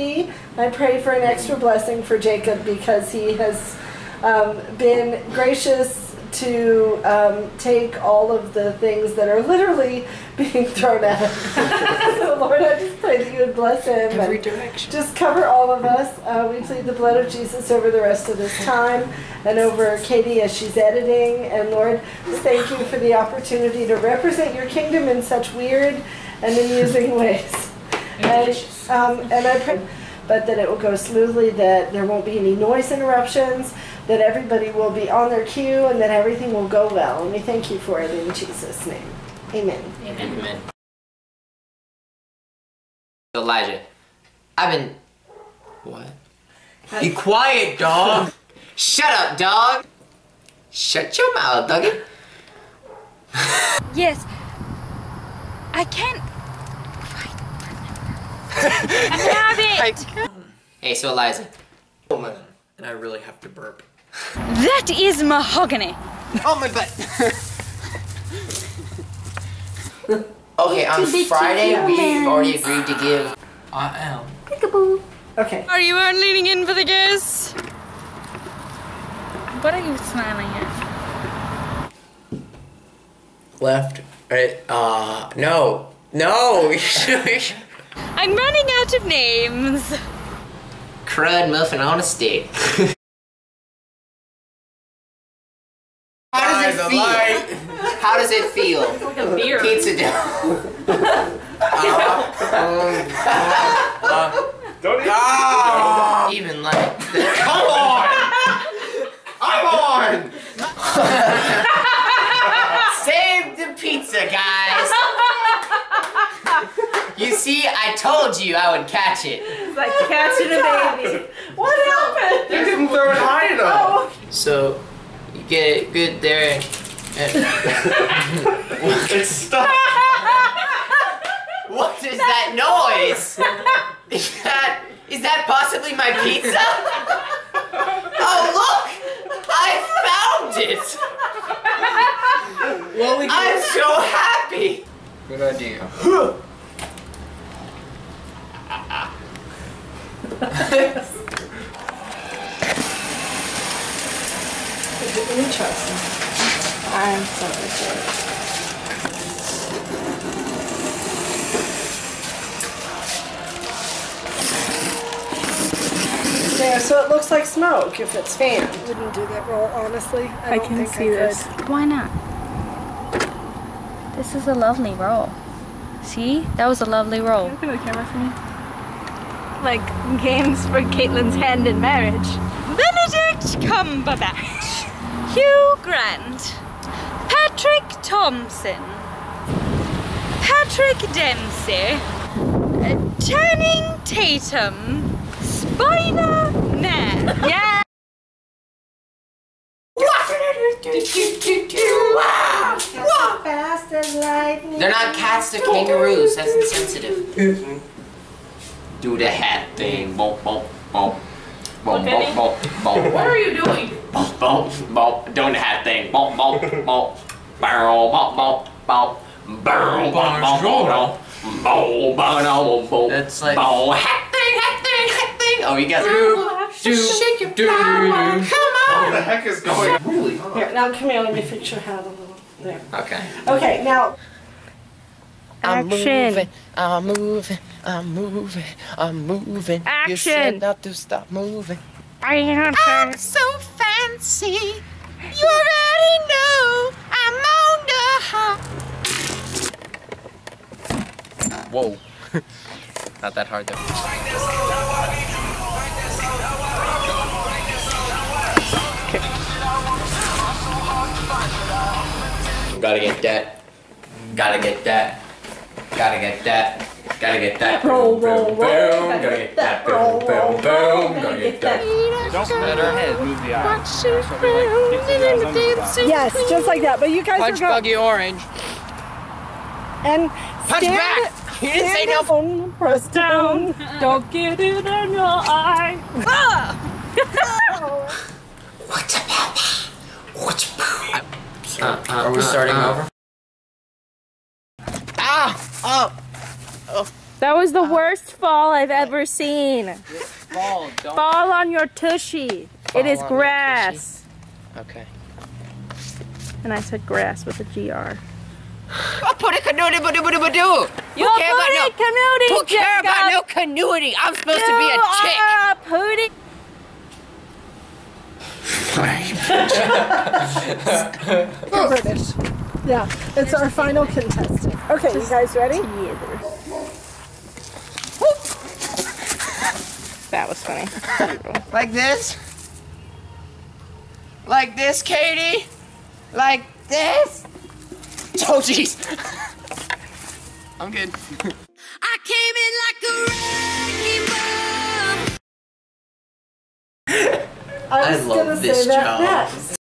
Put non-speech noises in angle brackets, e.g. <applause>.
thee. I pray for an extra blessing for Jacob because he has um, been gracious to um, take all of the things that are literally <laughs> being thrown at him. <laughs> so Lord, I just pray that you would bless him. Every and direction. Just cover all of us. Uh, we plead the blood of Jesus over the rest of this time and over Katie as she's editing. And Lord, just thank you for the opportunity to represent your kingdom in such weird and amusing <laughs> ways. And, um, and I pray, but that it will go smoothly, that there won't be any noise interruptions, that everybody will be on their cue, and that everything will go well. And we thank you for it in Jesus' name. Amen. Amen. Elijah, I've been. What? Be quiet, dog. Shut up, dog. Shut your mouth, doggy. Yes. I can't. I have it. Hey, so Eliza. Oh man. And I really have to burp. That is mahogany. Oh my butt. okay, on Friday we've already agreed to give. I am. Okay. Are you leaning in for the kiss? What are you smiling at? Left. Right. Uh. No. No. <laughs> I'm running out of names. Crud muffin on a stick. <laughs> <laughs> How does it feel? How does it feel? Like a beer. Pizza dough. <laughs> Uh-huh. Oh, Don't even ah! Even like. Come on! I'm on! Save the pizza, guys! You see, I told you I would catch it. It's like catching a baby. What happened? You didn't throw it high enough! So, you get it good there. and- <laughs> It's stuck! <laughs> What is that noise? Is that is that possibly my pizza? Oh look! I found it! well, we I'm so happy! Good idea. <laughs> Interesting. I'm so excited. There, so it looks like smoke if it's fanned. Wouldn't do that roll, honestly. I, I don't can think see I this. Why not? This is a lovely roll. See? That was a lovely roll. You Look at the camera for me. Like games for Caitlin's hand in marriage. Benedict Cumberbatch, Hugh Grant, Patrick Thompson, Patrick Dempsey, uh, Channing Tatum, Spider Man. Yeah. Fast as lightning. They're not cats, they're kangaroos. That's insensitive. Do the hat thing. Bump, bump, bump. Bump, bump, bump, bump. What are you doing? Bump, bump, bump. Doing the hat thing. Bump, bump, bump. Bow, bump, bump, bump. Bow, bump, bump, bump. Bow, bow, bow, bow. That's like- Bow, hat thing, hat thing, hat thing. Oh, you guys are. Do, shake your flower. Come on. What the heck is going on? Really? Here, now come here, let me fix your hat a little. There. Okay. Okay, now I'm moving, I'm moving, I'm moving, I'm moving. Action. You said not to stop moving. I'm so fancy. You already know I'm on the hot. Whoa. <laughs> not that hard though. Gotta get that. Gotta get that. Gotta get that. Gotta get that. Roll, Boom, roll, boom, roll. boom. Gotta Gotta get get that. that. Roll, Boom, roll, boom, roll. boom. Gotta Gotta get get that. Don't let her head move the eyes. Like get the eyes on the spot. yes, just like that. But you guys Punch are going buggy orange. and Punch stand, back! You didn't say no. down, press down. Don't get it in your eye. Ah! <laughs> Uh, uh, Are we uh, starting uh, over? Ah! Oh! Oh! That was the worst fall I've ever seen. Ball, don't. Fall on your tushy. Fall it is grass. Okay. And I said grass with a GR. Oh, put a canoe, but do, but do, but do. You You're care about no. pooty canooding, Who care about no Jacob. canoeing? I'm supposed to be a chick. are a pooty. We're British. Yeah, it's our final contestant. Okay, you guys ready? That was funny. <laughs> Like this? Like this, Katie? Like this? Oh, jeez. <laughs> I'm good. I came in like a wrecking ball. I was love gonna this say that job. next.